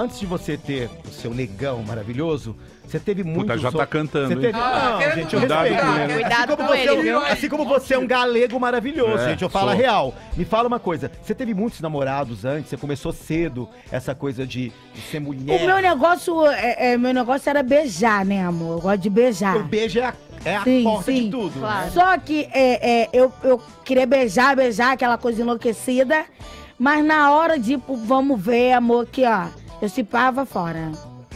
antes de você ter o seu negão maravilhoso, você teve muito. Puta, já tá cantando, Você teve... Ah, não, gente, eu cuidado respeito. com ele. Assim Cuidado como com você ele, é um-? Assim como você é um galego maravilhoso, É, gente. Eu falo a sou. real. Me fala uma coisa. Você teve muitos namorados antes, você começou cedo, essa coisa de, de ser mulher. O meu negócio, é, é, meu negócio era beijar, né, amor? Eu gosto de beijar. O beijo é a, é a Sim, porta sim. de tudo. Claro. né? Só que é, é, eu, eu queria beijar, beijar, aquela coisa enlouquecida. Mas na hora de, tipo, vamos ver, amor, que ó, eu se pava fora.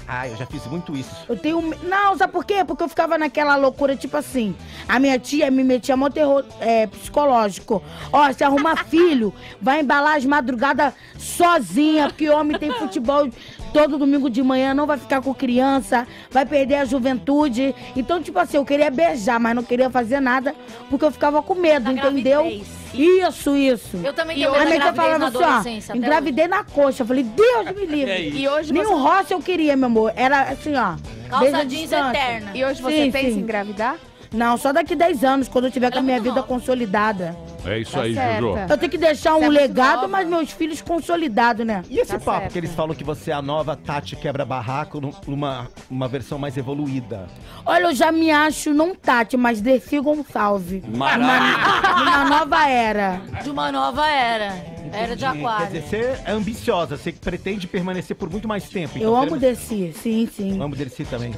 Ah, eu já fiz muito isso. Eu tenho. Não, sabe por quê? Porque eu ficava naquela loucura, tipo assim. A minha tia me metia mó terror é, psicológico. Ó, se arrumar filho, vai embalar as madrugadas sozinha, porque homem tem futebol todo domingo de manhã, não vai ficar com criança, vai perder a juventude. Então, tipo assim, eu queria beijar, mas não queria fazer nada, porque eu ficava com medo, Da entendeu? gravidez. Isso, isso. Eu também tenho medo da gravidez na falava assim, adolescência. ó, engravidei na coxa. Eu falei, Deus me E livre. aí? E hoje Nem você... um roça eu queria, meu amor. Era assim, ó. Calça jeans distância. eterna. E hoje você Sim, pensa sim. em engravidar? Não, só daqui 10 anos, quando eu tiver com a Ela é minha vida nova. consolidada. É isso Tá aí, certa. Jojo. Eu tenho que deixar um é legado, nova. mas meus filhos consolidados, né? E esse Tá papo certo. que eles falam que você é a nova Tati quebra-barraco num- numa uma versão mais evoluída? Olha, eu já me acho não Tati, mas Dercy Gonçalves. Maravilha. Numa nova era. De uma nova era. Era de aquário. Quer dizer, você é ambiciosa, você pretende permanecer por muito mais tempo. Eu então amo queremos- Dercy, sim, sim. Amo Dercy também.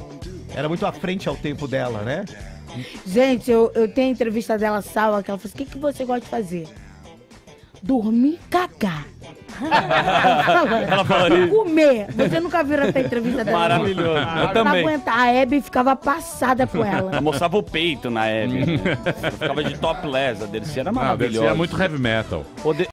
Era muito à frente ao tempo dela, né? Gente, eu, eu tenho a entrevista dela salva, que ela falou assim, o que, que você gosta de fazer? Dormir e cagar. Ela fala isso. Comer. Você nunca viu essa entrevista dela? Maravilhoso. Eu também. aguenta. A Hebe ficava passada com ela. Ela mostrava o peito na Hebe. Ficava de topless. A Dercy era Ah, deve maravilhosa. ser muito heavy metal. O de-